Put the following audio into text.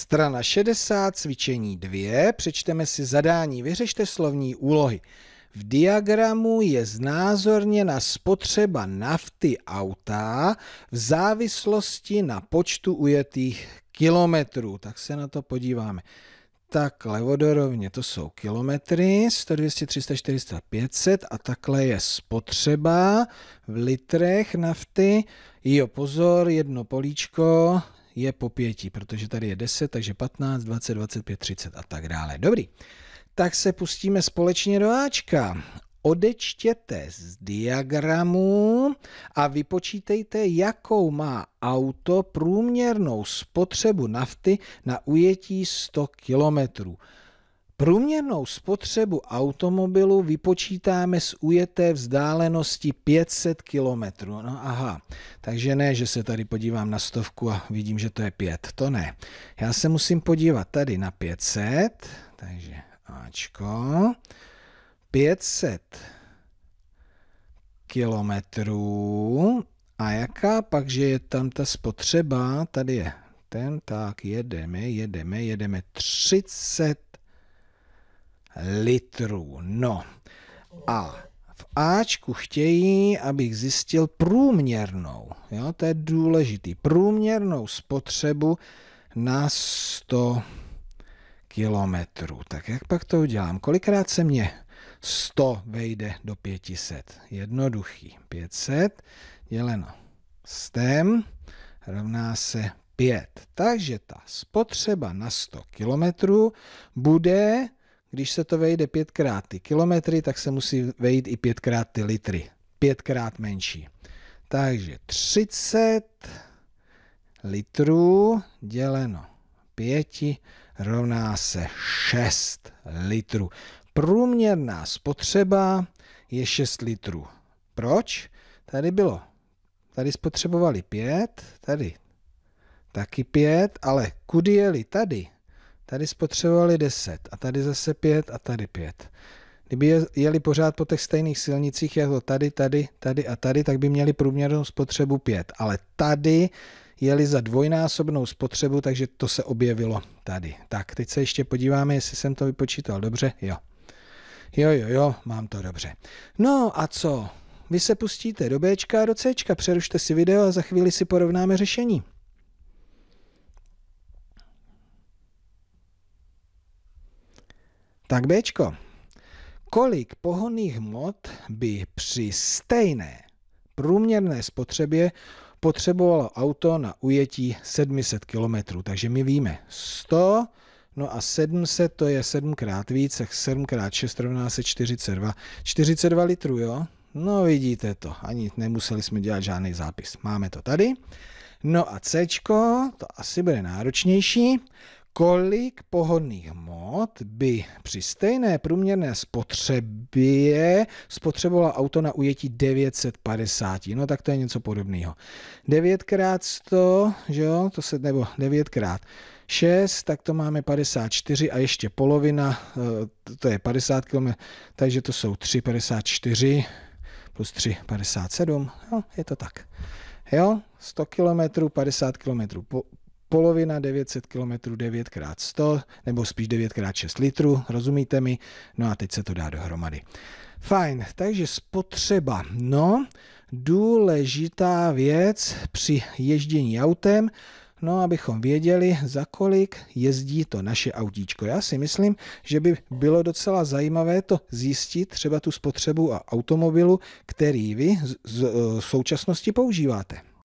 Strana 60, cvičení 2, přečteme si zadání, vyřešte slovní úlohy. V diagramu je znázorněna spotřeba nafty auta v závislosti na počtu ujetých kilometrů. Tak se na to podíváme. Takhle vodorovně to jsou kilometry, 100, 200, 300, 400, 500 a takhle je spotřeba v litrech nafty. Jo, pozor, jedno políčko je po pěti, protože tady je 10, takže 15, 20, 25, 30 a tak dále. Dobrý, tak se pustíme společně do Ačka. Odečtěte z diagramu a vypočítejte, jakou má auto průměrnou spotřebu nafty na ujetí 100 kilometrů. Průměrnou spotřebu automobilu vypočítáme z ujeté vzdálenosti 500 km. No aha, takže ne, že se tady podívám na stovku a vidím, že to je 5. To ne. Já se musím podívat tady na 500, takže Ačko. 500 kilometrů. A jaká pak, že je tam ta spotřeba? Tady je ten, tak jedeme, jedeme, jedeme 30 litrů. No a v Ačku chtějí, abych zjistil průměrnou, jo, to je důležitý, průměrnou spotřebu na 100 kilometrů. Tak jak pak to udělám? Kolikrát se mě 100 vejde do 500? Jednoduchý. 500 děleno stem rovná se 5. Takže ta spotřeba na 100 kilometrů bude když se to vejde pětkrát ty kilometry, tak se musí vejít i pětkrát ty litry. Pětkrát menší. Takže 30 litrů děleno 5 rovná se 6 litrů. Průměrná spotřeba je 6 litrů. Proč? Tady bylo, tady spotřebovali 5, tady taky 5, ale kudy jeli tady? Tady spotřebovali 10 a tady zase 5 a tady 5. Kdyby jeli pořád po těch stejných silnicích jako tady, tady, tady a tady, tak by měli průměrnou spotřebu 5. Ale tady jeli za dvojnásobnou spotřebu, takže to se objevilo tady. Tak, teď se ještě podíváme, jestli jsem to vypočítal dobře. Jo. Jo, jo, jo, mám to dobře. No a co? Vy se pustíte do B a do C, přerušte si video a za chvíli si porovnáme řešení. Tak Bčko, kolik pohonných hmot by při stejné průměrné spotřebě potřebovalo auto na ujetí 700 km. Takže my víme 100, no a 700 to je 7 krát víc, tak 7 krát 6 rovná se 42. 42 litrů, jo? No vidíte to, ani nemuseli jsme dělat žádný zápis. Máme to tady. No a C, to asi bude náročnější kolik pohodných hmot by při stejné průměrné spotřebě spotřebovalo auto na ujetí 950. No tak to je něco podobného. 9 krát 100, že jo, to se, nebo 9 krát 6, tak to máme 54 a ještě polovina, eh, to je 50 km, takže to jsou 3, 54 plus 3, 57, no, je to tak. Jo, 100 km, 50 km polovina 900 km 9x100, nebo spíš 9x6 litrů, rozumíte mi? No a teď se to dá dohromady. Fajn, takže spotřeba. No, důležitá věc při ježdění autem, No, abychom věděli, za kolik jezdí to naše autíčko. Já si myslím, že by bylo docela zajímavé to zjistit, třeba tu spotřebu a automobilu, který vy v současnosti používáte.